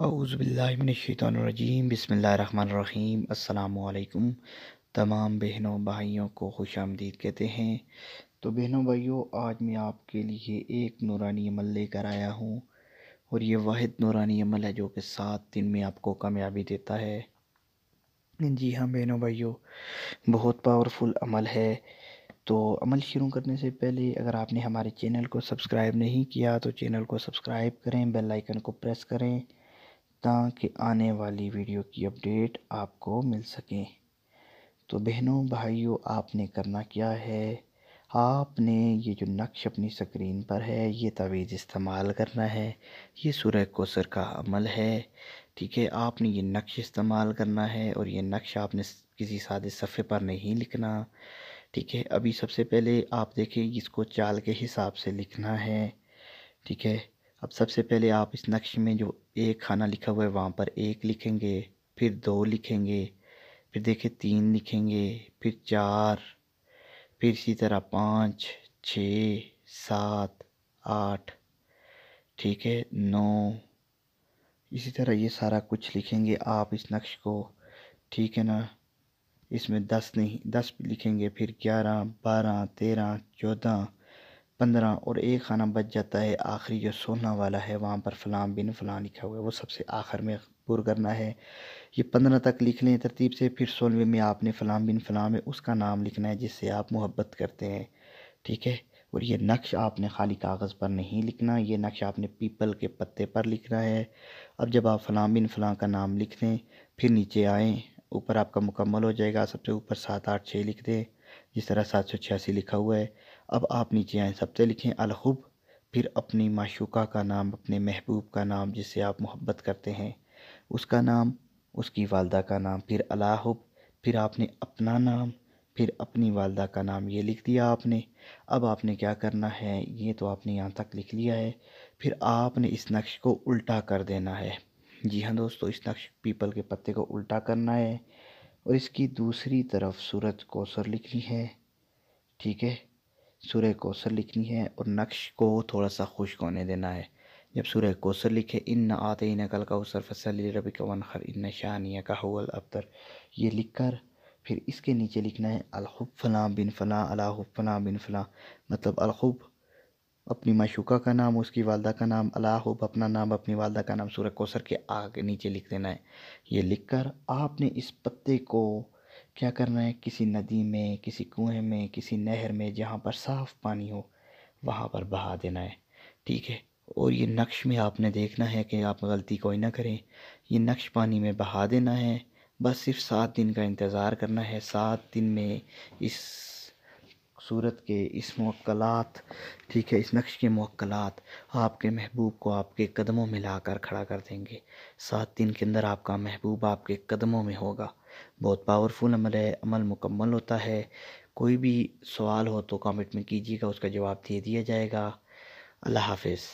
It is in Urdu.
اعوذ باللہ من الشیطان الرجیم، بسم اللہ الرحمن الرحیم۔ السلام علیکم۔ تمام بہنوں بھائیوں کو خوش آمدید کہتے ہیں۔ تو بہنوں بھائیوں، آج میں آپ کے لیے ایک نورانی عمل لے کر آیا ہوں۔ اور یہ واحد نورانی عمل ہے جو کہ سات دن میں آپ کو کامیابی دیتا ہے۔ جی ہاں بہنوں بھائیوں، بہت پاورفل عمل ہے۔ تو عمل شروع کرنے سے پہلے اگر آپ نے ہمارے چینل کو سبسکرائب نہیں کیا تو چینل کو سبسکرائب کریں بیل آئیکن کو پریس کریں۔ تاکہ آنے والی ویڈیو کی اپڈیٹ آپ کو مل سکیں تو بہنوں، بھائیوں، آپ نے کرنا کیا ہے؟ آپ نے یہ جو نقش اپنی سکرین پر ہے، یہ تویز استعمال کرنا ہے۔ یہ سورہ کوسر کا عمل ہے، ٹھیک ہے؟ آپ نے یہ نقش استعمال کرنا ہے اور یہ نقش آپ نے کسی سادے صفحے پر نہیں لکھنا، ٹھیک ہے؟ ابھی سب سے پہلے آپ دیکھیں، اس کو چال کے حساب سے لکھنا ہے، ٹھیک ہے؟ اب سب سے پہلے آپ اس نقش میں جو ایک کھانا لکھا ہوا ہے وہاں پر ایک لکھیں گے، پھر دو لکھیں گے، پھر دیکھیں تین لکھیں گے، پھر چار، پھر اسی طرح پانچ، چھ، سات، آٹھ، ٹھیک ہے، نو۔ اسی طرح یہ سارا کچھ لکھیں گے آپ اس نقش کو، ٹھیک ہے نا؟ اس میں دس نہیں، دس لکھیں گے، پھر گیارہ، بارہ، تیرہ، چودہ پندرہ اور ایک خانہ بچ جاتا ہے۔ آخری جو سونا والا ہے، وہاں پر فلاں بن فلاں لکھا ہوا ہے، وہ سب سے آخر میں پر کرنا ہے۔ یہ پندرہ تک لکھ لیں ترتیب سے، پھر سولہویں میں آپ نے فلاں بن فلاں میں اس کا نام لکھنا ہے، جس سے آپ محبت کرتے ہیں۔ ٹھیک ہے؟ اور یہ نقش آپ نے خالی کاغذ پر نہیں لکھنا، یہ نقش آپ نے پیپل کے پتے پر لکھنا ہے۔ اب جب آپ فلاں بن فلاں کا نام لکھ دیں، پھر نیچے آئیں۔ اوپر آپ کا مکمل ہو جائے گا، سب سے اوپر سات آٹھ چھ لکھ دیں، جس طرح سات سو چھیاسی لکھا ہوا ہے۔ اب آپ نیچے آئیں، سب سے لکھیں الخب، پھر اپنی معشوقہ کا نام، اپنے محبوب کا نام جس سے آپ محبت کرتے ہیں۔ اس کا نام، اس کی والدہ کا نام، پھر الحب پھر آپ نے اپنا نام، پھر اپنی والدہ کا نام یہ لکھ دیا آپ نے۔ اب آپ نے کیا کرنا ہے؟ یہ تو آپ نے یہاں تک لکھ لیا ہے۔ پھر آپ نے اس نقش کو الٹا کر دینا ہے۔ جی ہاں دوستو، اس نقش، پیپل کے پتے کو الٹا کرنا ہے۔ اور اس کی دوسری طرف صورت کوثر لکھنی ہے۔ ٹھیک ہے؟ سورہ کوثر لکھنی ہے اور نقش کو تھوڑا سا خشک ہونے دینا ہے۔ جب سورہ کوثر لکھے، ان نہ آتے ہی نقل کا اسر فصل ربی کا ونخر ان شانیہ کا حول ابتر یہ لکھ کر پھر اس کے نیچے لکھنا ہے الخب فلاں بن فلاں مطلب الحب فلاں بن فلاں مطلب الخب اپنی معشوقہ کا نام، اس کی والدہ کا نام الحب اپنا نام، اپنی والدہ کا نام سورہ کوثر کے آگے نیچے لکھ دینا ہے۔ یہ لکھ کر آپ نے اس پتے کو کیا کرنا ہے؟ کسی ندی میں، کسی کنویں میں، کسی نہر میں جہاں پر صاف پانی ہو، وہاں پر بہا دینا ہے۔ ٹھیک ہے؟ اور یہ نقش میں آپ نے دیکھنا ہے کہ آپ غلطی کوئی نہ کریں۔ یہ نقش پانی میں بہا دینا ہے۔ بس صرف سات دن کا انتظار کرنا ہے۔ سات دن میں اس صورت کے اس موکلات، ٹھیک ہے، اس نقش کے موکلات آپ کے محبوب کو آپ کے قدموں میں لا کر کھڑا کر دیں گے۔ سات دن کے اندر آپ کا محبوب آپ کے قدموں میں ہوگا۔ بہت پاورفل عمل ہے، عمل مکمل ہوتا ہے۔ کوئی بھی سوال ہو تو کامنٹ میں کیجیے گا، اس کا جواب دے دیا جائے گا۔ اللہ حافظ۔